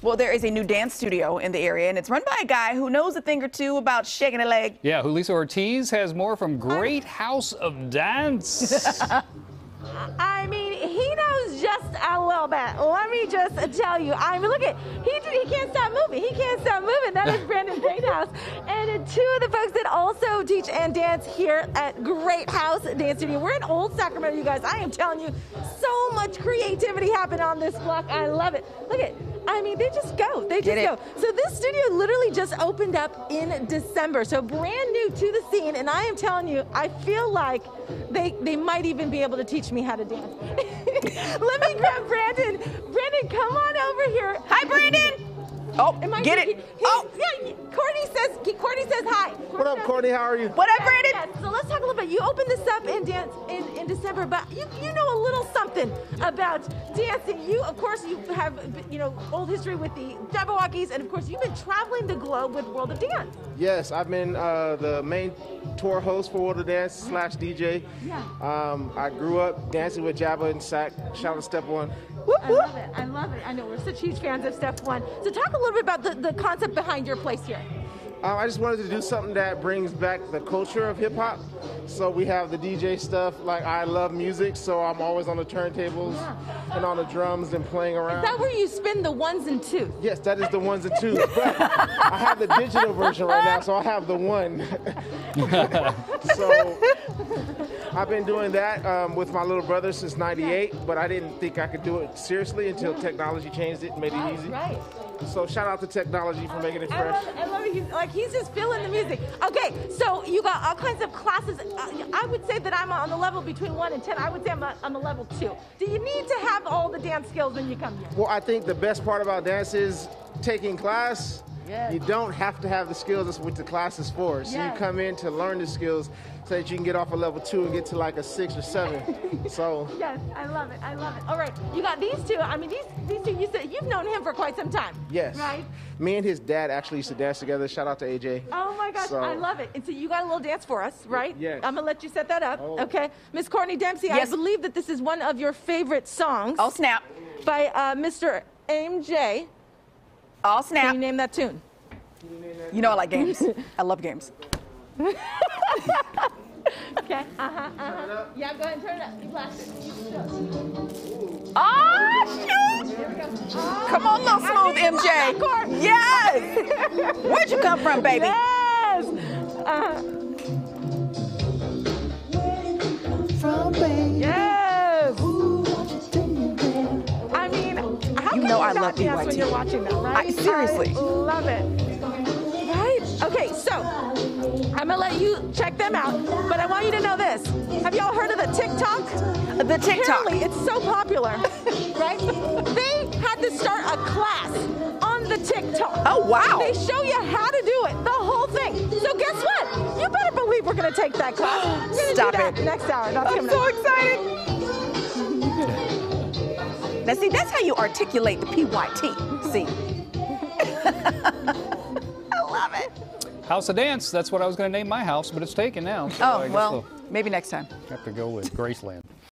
Well, there is a new dance studio in the area, and it's run by a guy who knows a thing or two about shaking a leg. Yeah, Julissa Ortiz has more from Great House of Dance. I mean, he knows just a little bit. Let me just tell you. I mean, look at he he can't stop moving. He can't stop moving. That is Brandon Greathouse, and two of the folks that also teach and dance here at Great House Dance Studio. We're in Old Sacramento, you guys. I am telling you, so much creativity happened on this block. I love it. Look at. I mean, they just go. They just go. So this studio literally just opened up in December. So brand new to the scene. And I am telling you, I feel like they they might even be able to teach me how to dance. Let me grab Brandon. Brandon, come on over here. Hi, Brandon. Oh, Am I get it. He, he, oh, yeah. Courtney what up, Courtney? How are you? What up, Brandon? Yes, So let's talk a little bit. You opened this up in dance in, in December, but you you know a little something about dancing. You, of course, you have you know old history with the Jabbawockeez, and of course, you've been traveling the globe with World of Dance. Yes, I've been uh, the main tour host for World of Dance slash DJ. Yeah. Um, I grew up dancing with Jabba and Sack. Shout out to Step One. I love it. I love it. I know we're such huge fans of Step One. So talk a little bit about the, the concept behind your place here. Uh, I just wanted to do something that brings back the culture of hip hop. So we have the DJ stuff. Like I love music, so I'm always on the turntables yeah. and on the drums and playing around. Is that where you spin the ones and twos? Yes, that is the ones and twos. But I have the digital version right now, so I have the one. so I've been doing that um, with my little brother since '98, but I didn't think I could do it seriously until technology changed it and made it easy. Right. So shout out to technology for making it fresh. I love it. I love it. He's, like he's just feeling the music. Okay, so you got all kinds of classes. Uh, I would say that I'm on the level between one and ten. I would say I'm on the level two. Do you need to have all the dance skills when you come here? Well, I think the best part about dance is taking class Yes. You don't have to have the skills that's what the class is for. So yes. you come in to learn the skills so that you can get off a level two and get to like a six or seven. so Yes, I love it. I love it. All right. You got these two. I mean these these two you said you've known him for quite some time. Yes. Right? Me and his dad actually used to dance together. Shout out to AJ. Oh my gosh, so, I love it. And so you got a little dance for us, right? Yes. I'm gonna let you set that up. Oh. Okay. Miss Courtney Dempsey, yes. I believe that this is one of your favorite songs. Oh snap. By uh, Mr. AMJ. All snap. Can you name that tune? You know I like games. I love games. okay. Uh-huh. Uh-huh. Yeah, go ahead and turn it up. You blast it. Ah, shoot! Oh, come on, little smooth MJ. Yes. Where'd you come from, baby? Yes. Uh-huh. Yes. Know I love dance when you're watching that, right? I, seriously. I love it. Right? Okay, so I'm gonna let you check them out, but I want you to know this. Have y'all heard of the TikTok? The TikTok. Apparently, it's so popular, right? They had to start a class on the TikTok. Oh, wow. They show you how to do it, the whole thing. So guess what? You better believe we're gonna take that class. We're Stop do that it. next hour. That's I'm so excited. Now, see, that's how you articulate the PYT. See? I love it. House of Dance, that's what I was going to name my house, but it's taken now. Oh, so oh, well, we'll maybe next time. Have to go with Graceland.